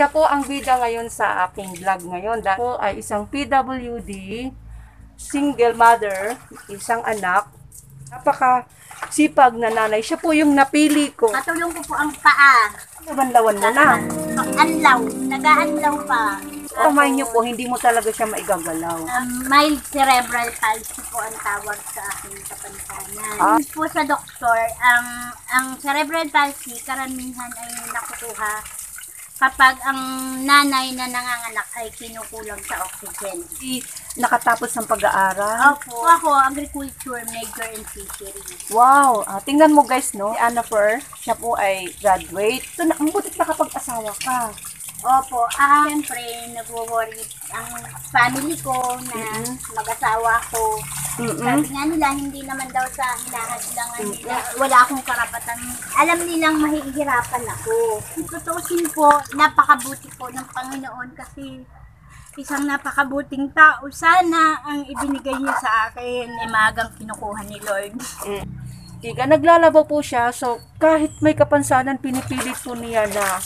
Siya po ang bida ngayon sa aking vlog ngayon. Dahil po ay isang PWD, single mother, isang anak. Napaka sipag na nanay. Siya po yung napili ko. Matulong ko po ang paa. Lawan-lawan mo na. Anlaw. Nag-aanlaw pa. Kamay niyo po, hindi mo talaga siya maigagalaw. Um, mild cerebral palsy po ang tawag sa aking kapansanan. Ah. Po sa doktor, ang ang cerebral palsy karamihan ay nakukuha kapag ang nanay na nanganganak ay kinukulang sa oxygen. Di nakatapos ng pag-aaral. Opo. Ako, agriculture major in fisheries. Wow! Ah, tingnan mo guys, no? Si Anna Fer, siya po ay graduate. So, na, ang butit nakapag-asawa ka. Opo, ah, siyempre, nagwo-worry ang family ko na Mhm. mag-asawa ko. Mm-mm. Sabi nga nila, hindi naman daw sa hinahadlangan nila. Wala akong karapatan. Alam nilang mahihirapan ako. Tutusin po, napakabuti po ng Panginoon kasi isang napakabuting tao. Sana ang ibinigay niya sa akin ay magang kinukuha ni Lord. Tiga, naglalaba po siya. So, kahit may kapansanan, pinipilit po niya na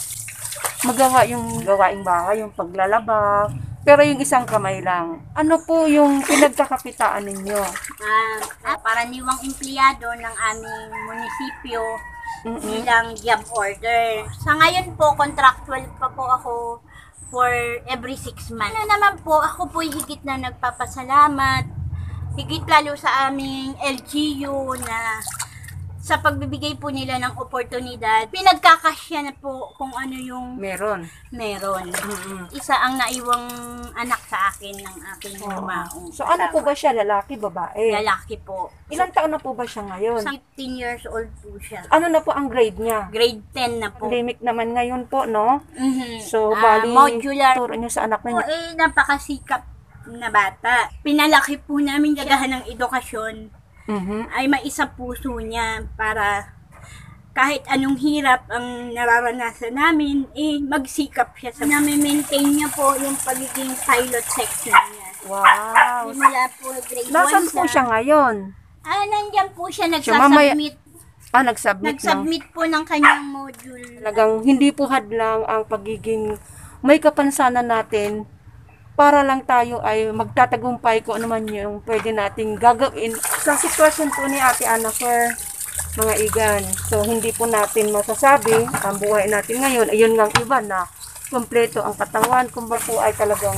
magawa yung gawaing bahay, yung paglalaba. Pero yung isang kamay lang. Ano po yung pinagkakakitaan ninyo? Ah, ah, paraniwang empleyado ng aming munisipyo Mm-mm. bilang job order. Sa ngayon po, contractual pa po ako for every six months. Ano naman po, ako po higit na nagpapasalamat, higit lalo sa aming LGU na sa pagbibigay po nila ng oportunidad, pinagkakasya na po kung ano yung Meron. meron. Mm-mm. Isa ang naiwang anak sa akin ng aking Oo. lumaong. So, ano po ba siya? Lalaki, babae? Lalaki po. Ilang taon na po ba siya ngayon? 15 years old po siya. Ano na po ang grade niya? Grade 10 na po. Pandemic naman ngayon po, no? Mhm. So, Ah, bali, modular turo niyo sa anak po niya. eh napakasikap na bata. Pinalaki po namin gagahan ng edukasyon Mhm. ay maisa puso niya para kahit anong hirap ang nararanasan namin, eh, magsikap siya sa nami-maintain niya po yung pagiging pilot section niya. Wow. Simula po grade 1 Nasaan po siya ngayon? Ah, nandyan po siya nagsasubmit. Ah, nagsubmit Nagsubmit po ng kanyang module. talagang hindi po hadlang ang pagiging may kapansanan natin para lang tayo ay magtatagumpay kung ano man yung pwede nating gagawin. Sa sitwasyon po ni Ate Anna for mga igan. So, hindi po natin masasabi ang buhay natin ngayon. Ayun nga ang iba na kompleto ang katawan. Kumbaga po ay talagang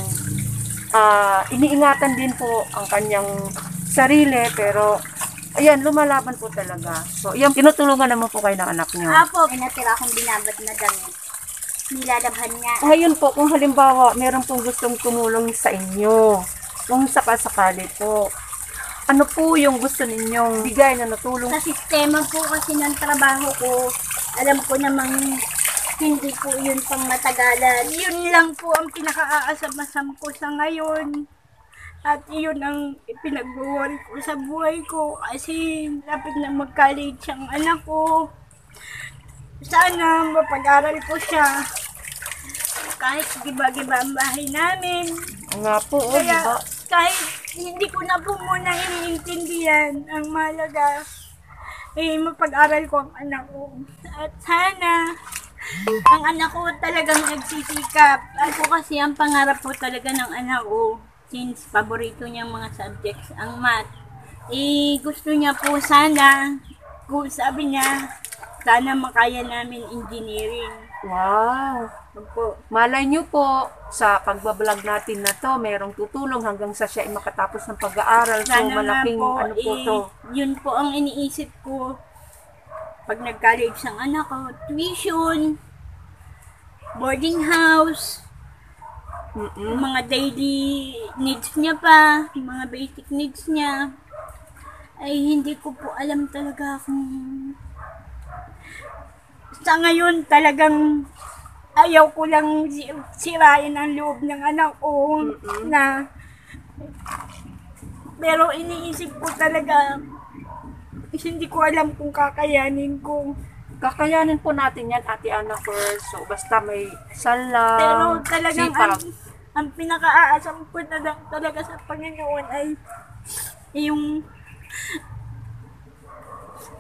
ah, iniingatan din po ang kanyang sarili. Pero, ayan, lumalaban po talaga. So, ayan, tinutulungan naman po kayo ng anak niyo. Apo, may natira akong binabad na damit. Nilalabhan niya. Ngayon po, kung halimbawa, meron pong gustong tumulong sa inyo, kung sakasakali po, ano po yung gusto ninyong bigay na natulong? Sa sistema po kasi ng trabaho ko, alam ko namang hindi po yun pang matagalan. Yun lang po ang pinaka-aasam-asam ko sa ngayon. At yun ang pinag-worry ko sa buhay ko kasi lapit na mag-college ang anak ko. Sana mapag-aral ko siya. Kahit giba-giba ang bahay namin. Nga po, oh, Kaya ba? kahit hindi ko na po muna iniintindihan ang mahalaga eh mapag-aral ko ang anak ko. At sana ang anak ko talagang nagsisikap. Ako kasi ang pangarap po talaga ng anak ko since paborito niyang mga subjects ang math. Eh gusto niya po sana kung sabi niya sana makaya namin engineering. Wow. Opo. Malay nyo po, sa pagbablog natin na to, merong tutulong hanggang sa siya ay makatapos ng pag-aaral. So, Sana nga malaking po, ano po eh, to. yun po ang iniisip ko. Pag nag-college ang anak ko, tuition, boarding house, Mm-mm. mga daily needs niya pa, mga basic needs niya, ay hindi ko po alam talaga kung sa ngayon talagang ayaw ko lang si- sirain ang loob ng anak ko Mm-mm. na pero iniisip ko talaga hindi ko alam kung kakayanin ko. Kakayanin po natin yan, Ate Anna first. So, basta may salang, Pero talagang ang, sipag. ang pinaka-aasam ko na lang talaga sa Panginoon ay yung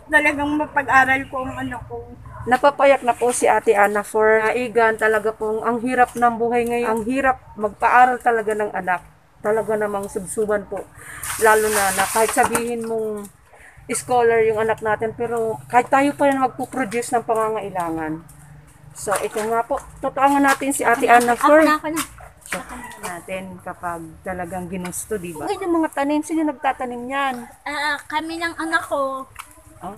talagang mapag-aral ko ang anak ko. Napapayak na po si Ate Ana for naigan talaga pong ang hirap ng buhay ngayon. Ang hirap magpaaral talaga ng anak. Talaga namang subsuban po. Lalo na, na kahit sabihin mong scholar yung anak natin, pero kahit tayo pa rin magpuproduce ng pangangailangan. So, ito nga po. Tutuangan natin si Ate Ana Ako for na, ako na. natin kapag talagang ginusto, di ba? Ay, yung mga tanim, sino nagtatanim yan? Ah, kami ng anak ko. Oh.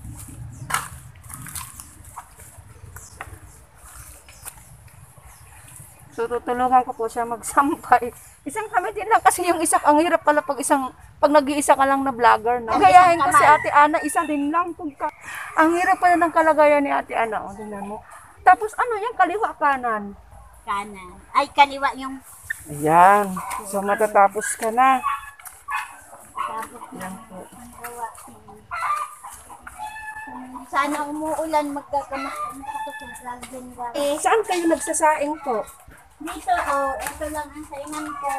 So, tutulungan ko po siya magsampay. Isang kami din lang kasi yung isa, ang hirap pala pag isang, pag nag-iisa ka lang na vlogger, no? Gayahin ko si Ate Ana, isa din lang. Kung ka, ang hirap pala ng kalagayan ni Ate Ana. O, tingnan mo. Tapos ano yan, kaliwa kanan. Kanan. Ay, kaliwa yung Ayan. So, matatapos ka na. Yan po. Sana umuulan, magkakamas dito oh, ito lang ang saingan ko.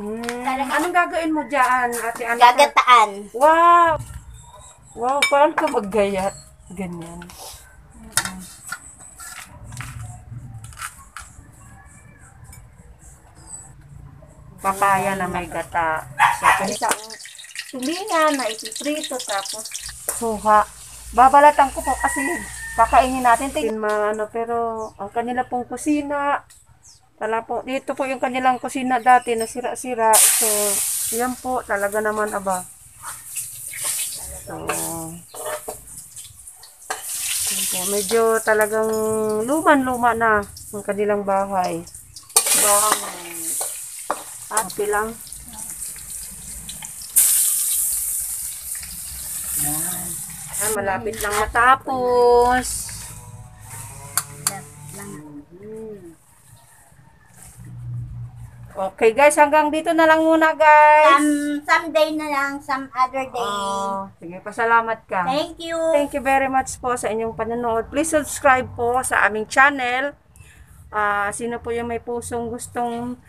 Hmm. Anong gagawin mo dyan, Ate Ana? Gagataan. Wow! Wow, paano ka maggayat? Ganyan. Papaya na may gata. Isang tulingan na ipiprito tapos suha. Babalatan ko po kasi kakainin natin. Tingin ano, pero ang kanila pong kusina, Tala po, dito po yung kanilang kusina dati na sira-sira. So, yan po, talaga naman aba. So, yan po, medyo talagang luman-luma na ang kanilang bahay. Bahay. Happy lang. Yan. Yan, malapit lang matapos. Okay guys, hanggang dito na lang muna guys. Some, someday na lang, some other day. Oh, sige, pasalamat ka. Thank you. Thank you very much po sa inyong panonood. Please subscribe po sa aming channel. Ah, sino po yung may pusong gustong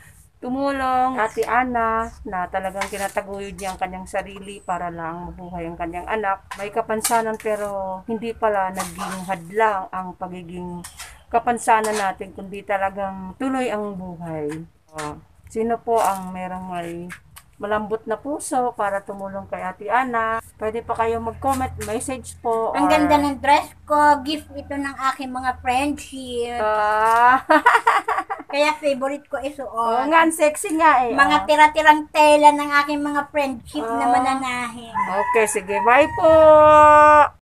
tumulong, Ate Ana, na talagang kinataguyod niya ang kanyang sarili para lang mabuhay ang kanyang anak. May kapansanan pero hindi pala naging hadlang ang pagiging kapansanan natin, kundi talagang tuloy ang buhay. Ah, sino po ang merong may malambot na puso para tumulong kay Ate Ana. Pwede pa kayo mag-comment, message po. Ang or- ganda ng dress ko. Gift ito ng aking mga friendship. Ah, Kaya favorite ko Oo isuot. nga, ang sexy nga eh. Mga oh. tira-tirang tela ng aking mga friendship na Ah. mananahin. Okay, sige. Bye po!